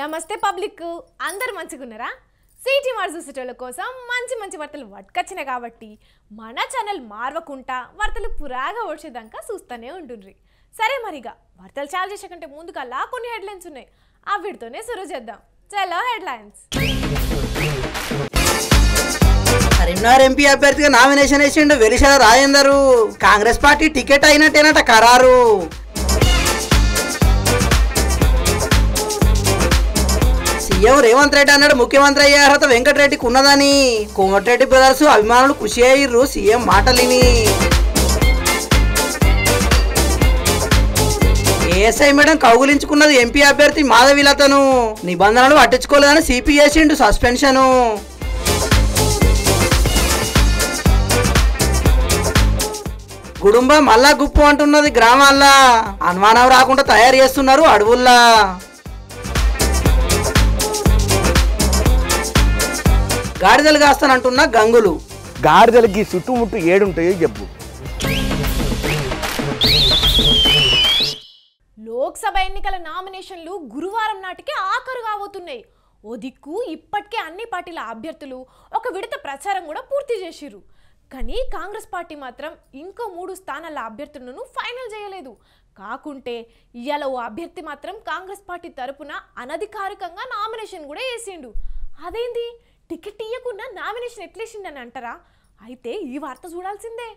నమస్తే పబ్లిక్. అందరు మంచిగున్నారా? సిటీ మార్ చూసేటోళ్ళ కోసం మంచి మంచి వార్తలు పట్టుకొచ్చినాయి కాబట్టి మన ఛానల్ మార్వకుంటా వార్తలు పురాగా వచ్చేదాకా చూస్తూనే ఉంటుండ్రి సరే మరిగా వార్తలు చాలా చేసే కంటే ముందుకల్లా కొన్ని హెడ్లైన్స్ ఉన్నాయి. ఆ వీటితోనే సురు చేద్దాం. చలో హెడ్లైన్స్. కరీంనగర్ ఎంపీ అభ్యర్థిగా నామినేషన్ వేసిండు Velishala Rajender. Congress party ticket అయినట్టేనట ఖరారు. సీఎం రేవంత్ రెడ్డి అన్నాడు ముఖ్యమంత్రి అయ్యే అర్హత వెంకటరెడ్డికి ఉన్నదని. కోమటిరెడ్డి బ్రదర్స్ అభిమానులు ఖుషి అయ్యిర్రు సీఎం మాటలిని. ఏఎస్ఐ మేడం కౌగులించుకున్నది ఎంపీ అభ్యర్థి మాధవిలతను. నిబంధనలు పట్టించుకోలేదని సిపి చేసిండు సస్పెన్షన్. కుటుంబం మళ్ళా గుప్పు అంటున్నది గ్రామాల్లో. అనుమానం రాకుండా తయారు చేస్తున్నారు అడవుల్లా. గాడిదలు కాస్తానంటున్న గంగులు. గాడిదలకి చుట్టుముట్టు ఏడుంటాయో చెప్పు. లోక్సభ ఎన్నికల నామినేషన్లు గురువారం నాటికి ఆఖరు కాబోతున్నాయి. ఓ దిక్కు ఇప్పటికే అన్ని పార్టీల అభ్యర్థులు ఒక విడత ప్రచారం కూడా పూర్తి చేసిర్రు. కానీ కాంగ్రెస్ పార్టీ మాత్రం ఇంకో మూడు స్థానాల అభ్యర్థులను ఫైనల్ చేయలేదు. కాకుంటే ఇవాళ ఓ అభ్యర్థి మాత్రం కాంగ్రెస్ పార్టీ తరపున అనధికారికంగా నామినేషన్ కూడా వేసిండు. అదేంది? టికెట్ ఇవ్వకుండా నామినేషన్ ఎట్లేసిండని అంటారా? అయితే ఈ వార్త చూడాల్సిందే.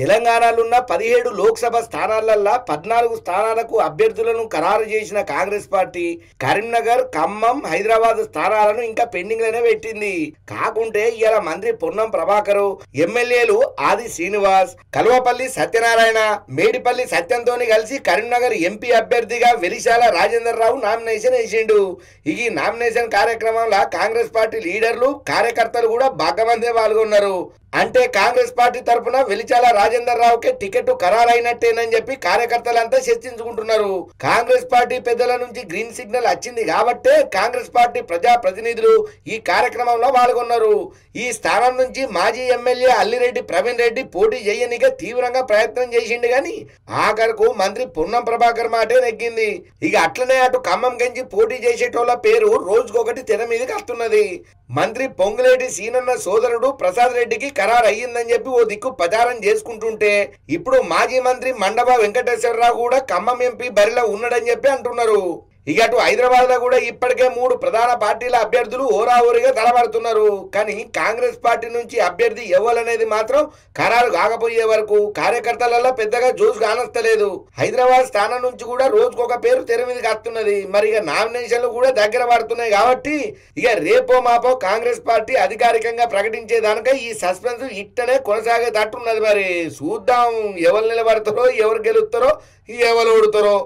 తెలంగాణలో ఉన్న పదిహేడు లోక్సభ స్థానాలల్లా పద్నాలుగు స్థానాలకు అభ్యర్థులను ఖరారు చేసిన కాంగ్రెస్ పార్టీ కరీంనగర్ ఖమ్మం హైదరాబాద్ స్థానాలను ఇంకా పెండింగ్లోనే పెట్టింది. కాకుంటే ఇవాళ మంత్రి పొన్నం ప్రభాకర్ ఎమ్మెల్యేలు ఆది శ్రీనివాస్ కల్వపల్లి సత్యనారాయణ మేడిపల్లి సత్యంతోని కలిసి కరీంనగర్ ఎంపీ అభ్యర్థిగా వెలిశాల రాజేందర్ రావు నామినేషన్ వేసిండు. ఈ నామినేషన్ కార్యక్రమంలో కాంగ్రెస్ పార్టీ లీడర్లు కార్యకర్తలు కూడా భాగమందే పాల్గొన్నారు. అంటే కాంగ్రెస్ పార్టీ తరఫున వెలిచాల రాజేందర్ రావుకే టికెట్ ఖరారైనట్టేనని చెప్పి కార్యకర్తలంతా చర్చించుకుంటున్నారు. కాంగ్రెస్ పార్టీ పెద్దల నుంచి గ్రీన్ సిగ్నల్ వచ్చింది కాబట్టే కాంగ్రెస్ పార్టీ ప్రజా ప్రతినిధులు ఈ కార్యక్రమంలో పాల్గొన్నారు. ఈ స్థానం నుంచి మాజీ ఎమ్మెల్యే అల్లిరెడ్డి ప్రవీణ్ రెడ్డి పోటీ చేయనిగా తీవ్రంగా ప్రయత్నం చేసిండు గాని ఆఖరకు మంత్రి పొన్నం ప్రభాకర్ మాటే నెగ్గింది. ఇక అట్లనే అటు ఖమ్మం గంచి పోటీ చేసేటోళ్ళ పేరు రోజుకొకటి తెర మీదకి వస్తున్నది. మంత్రి పొంగులేటి సీనన్న సోదరుడు ప్రసాద్ రెడ్డికి ఖరారు అయ్యిందని చెప్పి ఓ దిక్కు ప్రచారం చేసుకుంటుంటే ఇప్పుడు మాజీ మంత్రి మండప వెంకటేశ్వరరావు కూడా ఖమ్మం ఎంపీ బరిలో ఉన్నాడని చెప్పి అంటున్నారు. ఇక అటు హైదరాబాద్లో కూడా ఇప్పటికే మూడు ప్రధాన పార్టీల అభ్యర్థులు ఓరాఓరిగా తలబడుతున్నారు కానీ కాంగ్రెస్ పార్టీ నుంచి అభ్యర్థి ఎవరనేది మాత్రం ఖరారు కాకపోయే వరకు కార్యకర్తలలో పెద్దగా జోస్ కానస్తలేదు. హైదరాబాద్ స్థానం నుంచి కూడా రోజుకొక పేరు తెర మీదకి వస్తున్నది. మరి ఇక నామినేషన్లు కూడా దగ్గర పడుతున్నాయి కాబట్టి ఇక రేపో మాపో కాంగ్రెస్ పార్టీ అధికారికంగా ప్రకటించేదానిక ఈ సస్పెన్స్ ఇట్టనే కొనసాగేటట్టున్నది మరి. చూద్దాం ఎవరు నిలబడతారో ఎవరు గెలుస్తారో ఎవరు ఓడుతారో.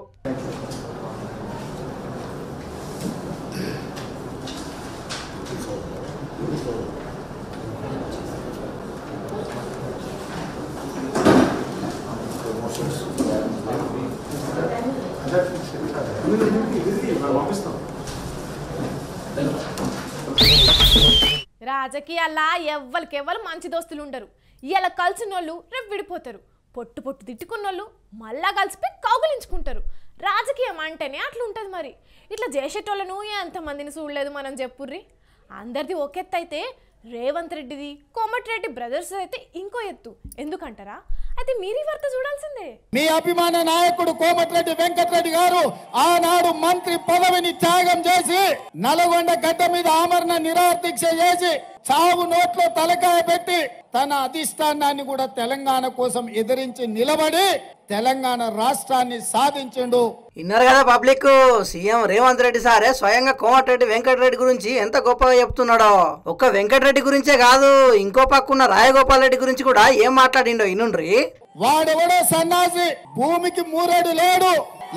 రాజకీయాల్లో ఎవ్వరికెవ్వరు మంచి దోస్తులు ఉండరు ఇలా కలిసిన వాళ్ళు రేపు విడిపోతారు. పొట్టు పొట్టు తిట్టుకున్న వాళ్ళు మళ్ళా కలిసిపోయి కౌగులించుకుంటారు. రాజకీయం అంటేనే అట్లా ఉంటుంది మరి. ఇట్లా చేసేటోళ్ళను ఎంతమందిని చూడలేదు మనం చెప్పుర్రి? అందరిది ఒక ఎత్తు అయితే రేవంత్ రెడ్డిది కోమటిరెడ్డి బ్రదర్స్ అయితే ఇంకో ఎత్తు. ఎందుకంటారా? అయితే మీరు వార్త చూడాల్సిందే. మీ అభిమాన నాయకుడు కోమటిరెడ్డి వెంకటరెడ్డి గారు ఆనాడు మంత్రి పదవిని త్యాగం చేసి నల్గొండ గడ్డ మీద ఆమరణ నిరాదీక్ష చేసి చావు నోట్లో తలకాయ పెట్టి తన అధిష్టానాన్ని కూడా తెలంగాణ కోసం ఎదిరించి నిలబడి తెలంగాణ రాష్ట్రాన్ని సాధించిండు. విన్నారు కదా పబ్లిక్ సీఎం రేవంత్ రెడ్డి సారే స్వయంగా కోమటిరెడ్డి వెంకటరెడ్డి గురించి ఎంత గొప్పగా చెప్తున్నాడో. ఒక్క వెంకటరెడ్డి గురించే కాదు ఇంకో పక్కున్న రాయగోపాల్ రెడ్డి గురించి కూడా ఏం మాట్లాడిండో ఇనుండ్రి వాడెవడో సన్నాసి భూమికి మూరేడు లేడు.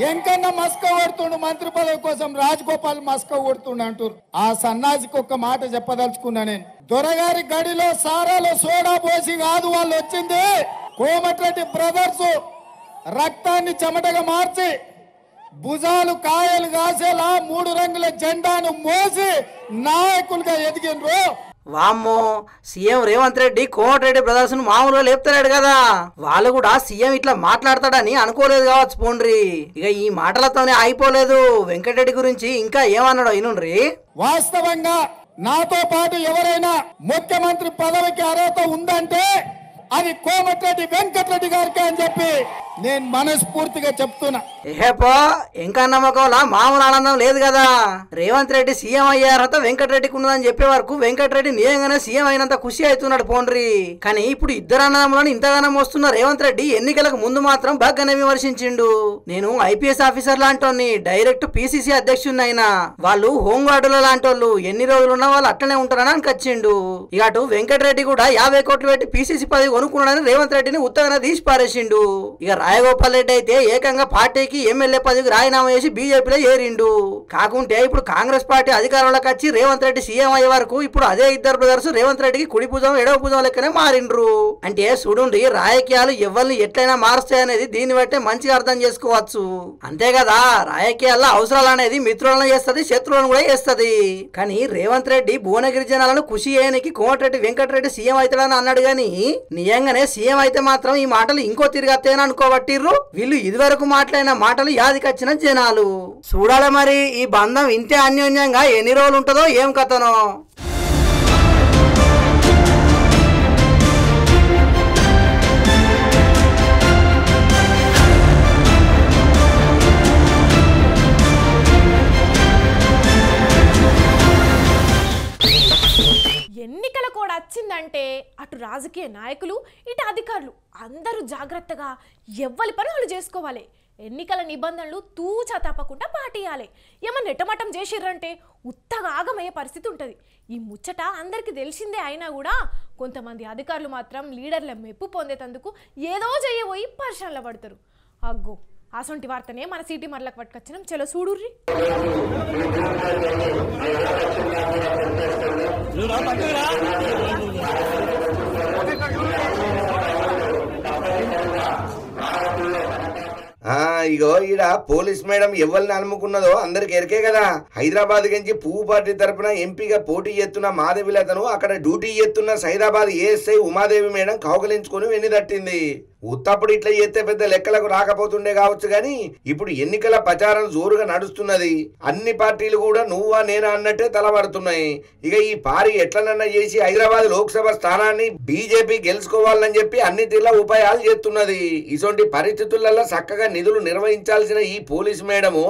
ఎంకన్నా మస్క కొడుతుండు మంత్రి పదవి కోసం రాజగోపాల్ మస్క కొడుతుండు అంటారు ఆ సన్నాసికి ఒక్క మాట చెప్పదలుచుకున్నా నేను. దొరగారి గడిలో సారాలో సోడా పోసి కాదు వాళ్ళు వచ్చింది. కోమటిరెడ్డి బ్రదర్స్ రక్తాన్ని చెమటగా మార్చి భుజాలు కాయలు కాసేలా మూడు రంగుల జెండాను మోసి నాయకులుగా ఎదిగినరు. వామ్మో సీఎం రేవంత్ రెడ్డి కోమటిరెడ్డి బ్రదర్స్ను మామూలుగా లేపుతలేడు కదా. వాళ్ళు కూడా సీఎం ఇట్లా మాట్లాడతాడని అనుకోలేదు కావచ్చు పోండ్రి. ఇక ఈ మాటలతోనే అయిపోలేదు వెంకటరెడ్డి గురించి ఇంకా ఏమన్నాడో ఇనుండ్రి వాస్తవంగా నాతో పాటు ఎవరైనా ముఖ్యమంత్రి పదవికి అర్హత ఉందంటే అది కోమటిరెడ్డి వెంకటరెడ్డి గారికి అని చెప్పి నేను మనస్ఫూర్తిగా చెప్తున్నా. ఏహేపో ఇంకా నమ్మకంలా మామూలు ఆనందం లేదు కదా. రేవంత్ రెడ్డి సీఎం అయ్యే అర్హత వెంకటరెడ్డికి ఉన్నదని చెప్పే వరకు వెంకటరెడ్డి నిజంగానే సీఎం అయినంత ఖుషి అవుతున్నాడు పోండ్రి. కానీ ఇప్పుడు ఇద్దరు అన్నదమ్ములను ఇంతగానం వస్తున్న రేవంత్ రెడ్డి ఎన్నికలకు ముందు మాత్రం బాగానే విమర్శించిండు. నేను ఐపీఎస్ ఆఫీసర్ లాంటోని డైరెక్ట్ పీసీసీ అధ్యక్షుడిని అయినా. వాళ్ళు హోంగార్డుల లాంటోళ్ళు ఎన్ని రోజులు ఉన్నా వాళ్ళు అట్లనే ఉంటారని అనికొచ్చిండు ఇక అటు వెంకటరెడ్డి కూడా యాభై కోట్లు పెట్టి పిసిసి పదవి కొనుక్కున్నాడని రేవంత్ రెడ్డిని ఉత్తగానే తీసి పారేసిండు. ఇక రాయగోపాల్ రెడ్డి అయితే ఏకంగా పార్టీకి ఎమ్మెల్యే పదవికి రాజీనామా చేసి బీజేపీలో ఏరిండు కాకుంటే ఇప్పుడు కాంగ్రెస్ పార్టీ అధికారంలోకి వచ్చి రేవంత్ రెడ్డి సీఎం అయ్యే వరకు ఇప్పుడు అదే ఇద్దరు బ్రదర్స్ రేవంత్ రెడ్డికి కుడి భుజం ఎడవ భుజం లెక్కనే మారిండ్రు. అంటే చూడండి రాజకీయాలు ఎవరిని ఎట్లయినా మారుస్తాయనేది దీన్ని బట్టే మంచిగా అర్థం చేసుకోవచ్చు. అంతే కదా రాజకీయాల్లో అవసరాలు అనేది మిత్రులను చేస్తుంది శత్రువులను కూడా చేస్తుంది. కానీ రేవంత్ రెడ్డి భువనగిరి జనాలను ఖుషి చేయడానికి కోమటిరెడ్డి వెంకటరెడ్డి సీఎం అవుతాడని అన్నాడు గాని నిజంగానే సీఎం అయితే మాత్రం ఈ మాటలు ఇంకో తిరిగత్తేనని అనుకోబట్టిర్రు. వీళ్ళు ఇదివరకు మాట్లాడిన మాటలు యాదికొచ్చిన జనాలు. చూడాలి మరి ఈ బంధం ఇంతే అన్యోన్యంగా ఎన్ని రోజులు ఉంటుందో ఏం కథనో. ఎన్నికల కూడా వచ్చిందంటే అటు రాజకీయ నాయకులు ఇటు అధికారులు. అందరూ జాగ్రత్తగా ఎవ్వరి పని వాళ్ళు చేసుకోవాలి. ఎన్నికల నిబంధనలు తూచా తప్పకుండా పాటియాలి ఏమన్నా నెట్టమటం చేసిర్రంటే ఉత్తగా ఆగమయ్యే పరిస్థితి ఉంటుంది. ఈ ముచ్చట అందరికీ తెలిసిందే అయినా కూడా కొంతమంది అధికారులు మాత్రం లీడర్ల మెప్పు పొందేటందుకు ఏదో చేయబోయి పరిశ్రమలో పడతారు. అగ్గో అసొంటి వార్తనే మన సిటీ మరలకు పట్టుకొచ్చినాం. చలో చూడుర్రి ఆ ఇగో ఈడ పోలీస్ మేడం ఎవరిని అనుముకున్నదో అందరికి ఎరికే కదా. హైదరాబాద్ నుంచి పువ్వు పార్టీ తరపున ఎంపీగా పోటీ చేస్తున్న మాధవిలతను అక్కడ డ్యూటీ చేస్తున్న సైదాబాద్ ఏఎస్ఐ ఉమాదేవి మేడం కౌగలించుకుని వెన్ను తట్టింది ఉత్తప్పుడు ఇట్లా చేస్తే పెద్ద లెక్కలకు రాకపోతుండే కావచ్చు గాని ఇప్పుడు ఎన్నికల ప్రచారం జోరుగా నడుస్తున్నది. అన్ని పార్టీలు కూడా నువ్వా నేనా అన్నట్టే తలబడుతున్నాయి ఇక ఈ పారి ఎట్లనన్నా చేసి హైదరాబాద్ లోక్సభ స్థానాన్ని బీజేపీ గెలుచుకోవాలని చెప్పి అన్ని తీర్ల ఉపాయాలు చేస్తున్నది. ఇటువంటి పరిస్థితులలో చక్కగా నిధులు నిర్వహించాల్సిన ఈ పోలీస్ మేడము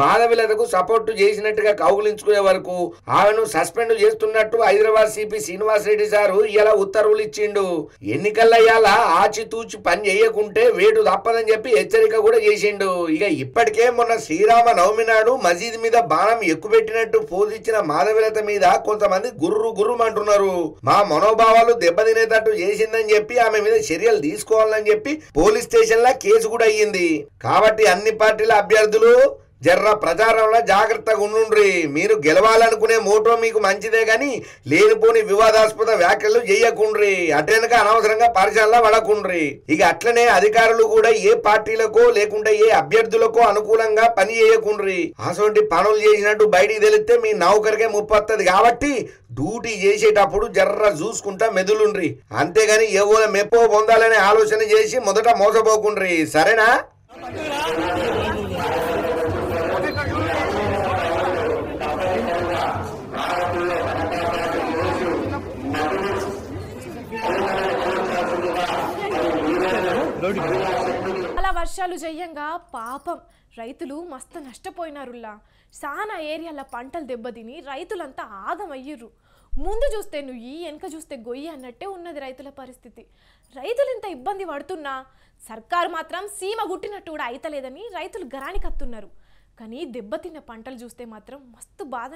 మాధవిలతకు సపోర్ట్ చేసినట్టుగా కౌగులించుకునే వరకు ఆమెను సస్పెండ్ చేస్తున్నట్టు హైదరాబాద్ సిపి శ్రీనివాస్ రెడ్డి సారు ఇలా ఉత్తర్వులు ఇచ్చిండు ఎన్నికల్లో ఇవాళ ఆచితూచి పని చేయకుంటే వేటు తప్పదని చెప్పి హెచ్చరిక కూడా చేసిండు. ఇక ఇప్పటికే మొన్న శ్రీరామ నవమి నాడు మసీద్ మీద బాణం ఎక్కుపెట్టినట్టు పోజిచ్చిన మాధవిలత మీద కొంతమంది గుర్రు గుర్రుమంటున్నారు. మా మనోభావాలు దెబ్బతినేటట్టు చేసిందని చెప్పి ఆమె మీద చర్యలు తీసుకోవాలని చెప్పి పోలీస్ స్టేషన్ లా కేసు కూడా అయ్యింది. కాబట్టి అన్ని పార్టీల అభ్యర్థులు జర్ర ప్రచారంలో జాగ్రత్తగా ఉండుండ్రి. మీరు గెలవాలనుకునే మోటో మీకు మంచిదే కానీ లేనిపోని వివాదాస్పద వ్యాఖ్యలు చేయకుండ్రి అటెనక అనవసరంగా పరిచయంలో పడకుండ్రి ఇక అట్లనే అధికారులు కూడా ఏ పార్టీలకో లేకుంటే ఏ అభ్యర్థులకో అనుకూలంగా పని చేయకుండ్రి అసొంటి పనులు చేసినట్టు బయటికి తెలిస్తే మీ నౌకరికే ముప్పొస్తుంది కాబట్టి డ్యూటీ చేసేటప్పుడు జర్ర చూసుకుంటా మెదులుండ్రి. అంతేగాని ఎవరు మెప్పో పొందాలనే ఆలోచన చేసి మొదట మోసపోకుండ్రి. సరేనా? అలా వర్షాలు జయ్యంగా పాపం. రైతులు మస్తు నష్టపోయినారులా సానా ఏరియాల పంటలు దెబ్బతిని రైతులంతా ఆగమయ్యిర్రు. ముందు చూస్తే నుయ్యి వెనక చూస్తే గొయ్యి అన్నట్టే ఉన్నది రైతుల పరిస్థితి. రైతులు ఇంత ఇబ్బంది పడుతున్నా? సర్కారు మాత్రం సీమ గుట్టినట్టు కూడా అయితలేదని రైతులు గరానికి కత్తున్నారు. కానీ దెబ్బతిన్న పంటలు చూస్తే మాత్రం మస్తు బాధ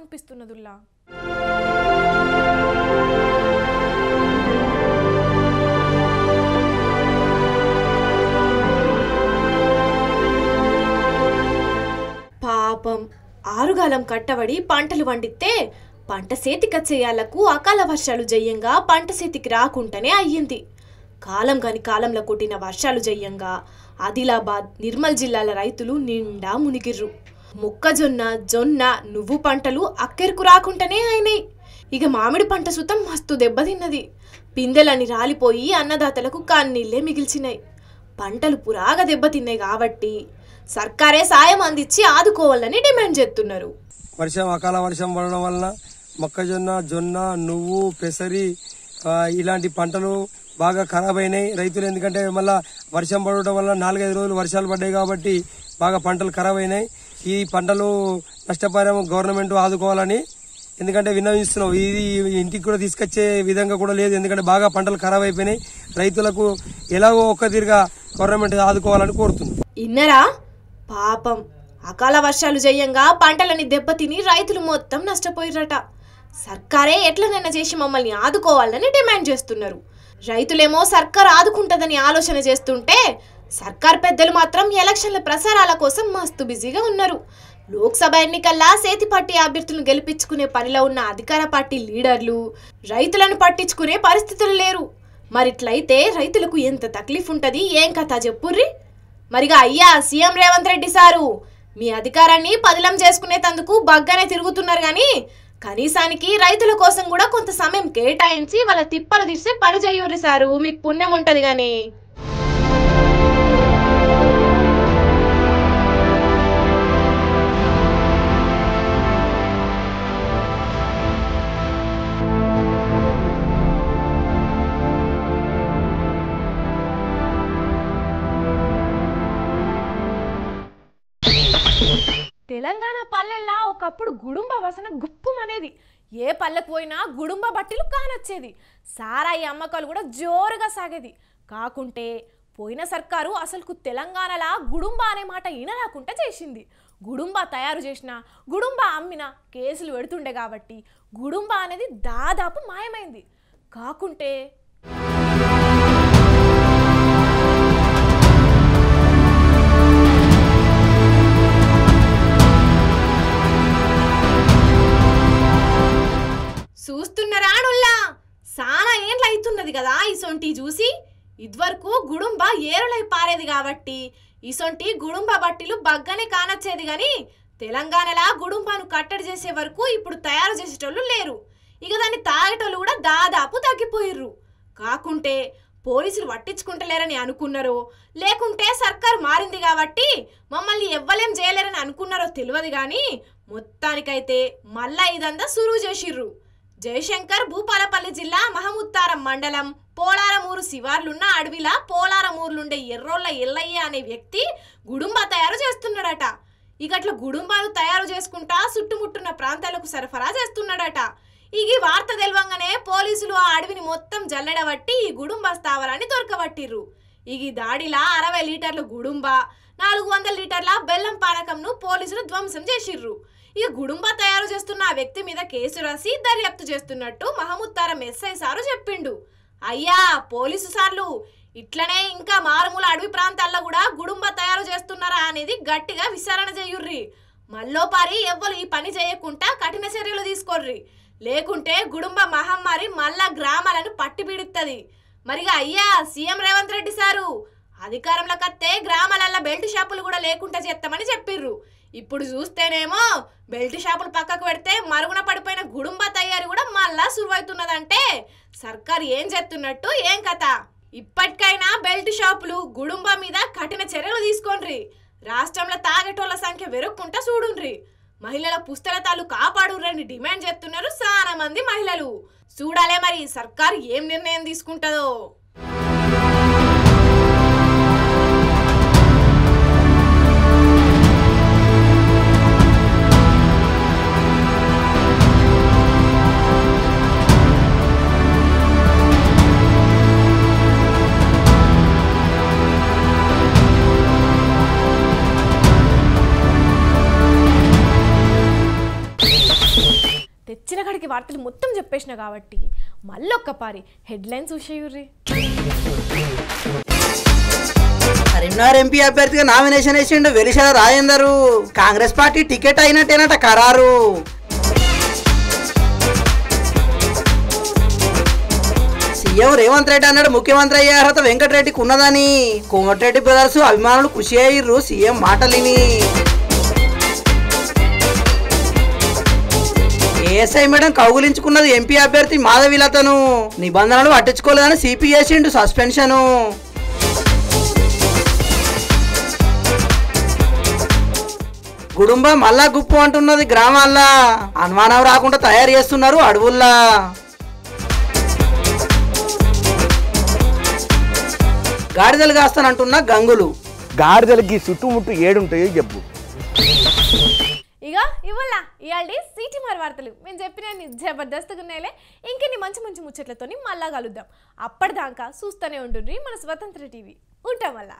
పాపం ఆరుగాలం కట్టబడి పంటలు పండితే పంట చేయాలకు అకాల వర్షాలు జయ్యంగా పంట చేతికి రాకుండానే అయ్యింది. కాలం కాని కాలంలో కొట్టిన వర్షాలు జయ్యంగా ఆదిలాబాద్ నిర్మల్ జిల్లాల రైతులు నిండా మునిగిర్రు. మొక్కజొన్న జొన్న నువ్వు పంటలు అక్కెరుకు రాకుండానే అయినాయి. ఇక మామిడి పంట సుతం మస్తు దెబ్బతిన్నది. పిందెలని రాలిపోయి అన్నదాతలకు కన్నీళ్ళే మిగిల్చినాయి. పంటలు పురాగా దెబ్బతిన్నాయి కాబట్టి సర్కారే సాయం అందించి ఆదుకోవాలని డిమాండ్ చేస్తున్నారు. వర్షం అకాల వర్షం పడడం వలన మొక్కజొన్న జొన్న నువ్వు పెసరి ఇలాంటి పంటలు బాగా ఖరాబ్ అయినాయి. రైతులు ఎందుకంటే మళ్ళా వర్షం పడడం వల్ల నాలుగైదు రోజులు వర్షాలు పడ్డాయి కాబట్టి బాగా పంటలు ఖరాబ్ అయినాయి. ఈ పంటలు నష్టపరిహారం గవర్నమెంట్ ఆదుకోవాలని ఎందుకంటే విన్నవిస్తున్నాం. ఇది ఇంటికి కూడా తీసుకొచ్చే విధంగా కూడా లేదు. ఎందుకంటే బాగా పంటలు ఖరాబ్ అయిపోయినాయి. రైతులకు ఎలాగో ఒక్క తీరుగా గవర్నమెంట్ ఆదుకోవాలని కోరుతున్నాం ఇన్నరా? పాపం. అకాల వర్షాలు చేయంగా పంటలని దెబ్బతిని రైతులు మొత్తం నష్టపోయిరట సర్కారే ఎట్లనైనా చేసి మమ్మల్ని ఆదుకోవాలని డిమాండ్ చేస్తున్నారు. రైతులేమో సర్కార్ ఆదుకుంటుందని ఆలోచన చేస్తుంటే సర్కార్ పెద్దలు మాత్రం ఎలక్షన్ల ప్రసారాల కోసం మస్తు బిజీగా ఉన్నారు. లోక్సభ ఎన్నికల్లా సేతి పార్టీ అభ్యర్థులను గెలిపించుకునే పనిలో ఉన్న అధికార పార్టీ లీడర్లు రైతులను పట్టించుకునే పరిస్థితులు లేరు. మరిట్లయితే రైతులకు ఎంత తక్లీఫ్ ఉంటుంది? ఏం కథ చెప్పుర్రి? మరిగా అయ్యా సీఎం రేవంత్ రెడ్డి సారు మీ అధికారాన్ని పదిలం చేసుకునేటందుకు బగ్గానే తిరుగుతున్నారు కానీ కనీసానికి రైతుల కోసం కూడా కొంత సమయం కేటాయించి వాళ్ళ తిప్పలు తీస్తే పని చేయూరి సారు మీకు పుణ్యం ఉంటుంది కానీ తెలంగాణ పల్లెల్లో ఒకప్పుడు గుడుంబ వసన గుప్పుమనేది ఏ పల్లెకు పోయినా గుడుంబ బట్టలు కానొచ్చేది. సారాయి అమ్మకాలు కూడా జోరుగా సాగేది. కాకుంటే పోయిన సర్కారు అసలుకు తెలంగాణలా గుడుంబ అనే మాట వినలేకుండా చేసింది. గుడుంబ తయారు చేసిన గుడుంబ అమ్మిన కేసులు పెడుతుండే కాబట్టి గుడుంబ అనేది దాదాపు మాయమైంది. కాకుంటే ఏండ్లు కదా ఇసొంటి చూసి? ఇదివరకు గుడుంబ ఏరులై పారేది కాబట్టి ఇసొంటి గుడుంబ బట్టిలు బగ్గనే కానొచ్చేది కానీ తెలంగాణలా గుడుంబాను కట్టడి చేసే వరకు ఇప్పుడు తయారు చేసేటోళ్ళు లేరు. ఇక దాన్ని తాగేటోళ్ళు కూడా దాదాపు తగ్గిపోయిర్రు. కాకుంటే పోలీసులు పట్టించుకుంటలేరని అనుకున్నారో లేకుంటే సర్కారు మారింది కాబట్టి మమ్మల్ని ఎవ్వలేం చేయలేరని అనుకున్నారో తెలియదు కానీ మొత్తానికైతే మళ్ళా ఇదంతా సురువు చేసిర్రు. జయశంకర్ భూపాలపల్లి జిల్లా మహముత్తారం మండలం. పోలారమూరు శివార్లున్న అడవిలా పోలారమూరులుండే ఎర్రోళ్ళ ఎల్లయ్య అనే వ్యక్తి గుడుంబ తయారు చేస్తున్నాడట. ఇగట్ల గుడుంబాలు తయారు చేసుకుంటా చుట్టుముట్టున్న ప్రాంతాలకు సరఫరా చేస్తున్నాడట. ఇక ఈ వార్త తెలవంగానే పోలీసులు ఆ అడవిని మొత్తం జల్లెడబట్టి ఈ గుడుంబ స్థావరాన్ని దొరకబట్టిర్రు. ఇక ఈ దాడిలా అరవై లీటర్ల గుడుంబ నాలుగు వందల లీటర్ల బెల్లం పానకంను పోలీసులు ధ్వంసం చేసిర్రు. ఇక గుడుంబ తయారు చేస్తున్న ఆ వ్యక్తి మీద కేసు రాసి దర్యాప్తు చేస్తున్నట్టు మహముత్తారం ఎస్ఐ సారు చెప్పిండు. అయ్యా పోలీసు సార్లు ఇట్లనే ఇంకా మారుమూల అడవి ప్రాంతాల్లో కూడా గుడుంబ తయారు చేస్తున్నారా అనేది గట్టిగా విచారణ చేయుర్రి. మల్లోపారి ఎవ్వరు ఈ పని చేయకుండా కఠిన చర్యలు తీసుకోర్రి. లేకుంటే గుడుంబ మహమ్మారి మళ్ళా గ్రామాలను పట్టిపీడుతుంది మరిగా అయ్యా సీఎం రేవంత్ రెడ్డి సారు అధికారంలోకి వస్తే గ్రామాలల్లో బెల్ట్ షాపులు కూడా లేకుండా చేస్తామని చెప్పిర్రు. ఇప్పుడు చూస్తేనేమో బెల్ట్ షాపులు పక్కకు పెడితే మరుగున పడిపోయిన గుడుంబ తయారీ కూడా మళ్ళా సురువవుతున్నదంటే సర్కారు ఏం చేస్తున్నట్టు ఏం కథ? ఇప్పటికైనా బెల్ట్ షాపులు గుడుంబ మీద కఠిన చర్యలు తీసుకోండ్రి. రాష్ట్రంలో తాగేటోళ్ళ సంఖ్య వెరుక్కుంటా చూడుండ్రి. మహిళల పుస్తకతాలు కాపాడుర్రని డిమాండ్ చేస్తున్నారు చాలా మంది మహిళలు. చూడాలే మరి సర్కారు ఏం నిర్ణయం తీసుకుంటుందో? చెప్పేసిన కాబట్టి మళ్ళొక్కపారి హెడ్లైన్స్ చూసేయుర్రి కరీంనగర్ ఎంపీ అభ్యర్థిగా నామినేషన్ వేసిండు Velishala Rajender. Congress party ticket అయినట్టేనట ఖరారు. సీఎం రేవంత్ రెడ్డి అన్నాడు ముఖ్యమంత్రి అయ్యే అర్హత వెంకటరెడ్డికి ఉన్నదని. కోమటిరెడ్డి బ్రదర్స్ అభిమానులు ఖుషి అయ్యారు సీఎం మాటలిని. ఏఎస్ఐ మేడం కౌగులించుకున్నది ఎంపీ అభ్యర్థి మాధవిలతను నిబంధనలు పట్టించుకోలేదని సిపి చేసిండు సస్పెన్షను. గుడుంబ మళ్ళా గుప్పు అంటున్నది గ్రామాల్లో. అనుమానం రాకుండా తయారు చేస్తున్నారు అడవుల్లా. గాడిదలు కాస్తానంటున్న గంగులు. గాడిదలకి చుట్టుముట్టు ఏడుంటాయో చెప్పు ఇక ఇవాళ ఇవాళ సిటీ మరి వార్తలు. మేము చెప్పిన జబర్దస్త్గా ఉన్నాయిలే. ఇంకెన్ని మంచి మంచి ముచ్చట్లతోని మళ్ళా కలుద్దాం. అప్పటిదాకా చూస్తూనే ఉంటుంది మన స్వతంత్ర టీవీ. ఉంటాం మళ్ళా.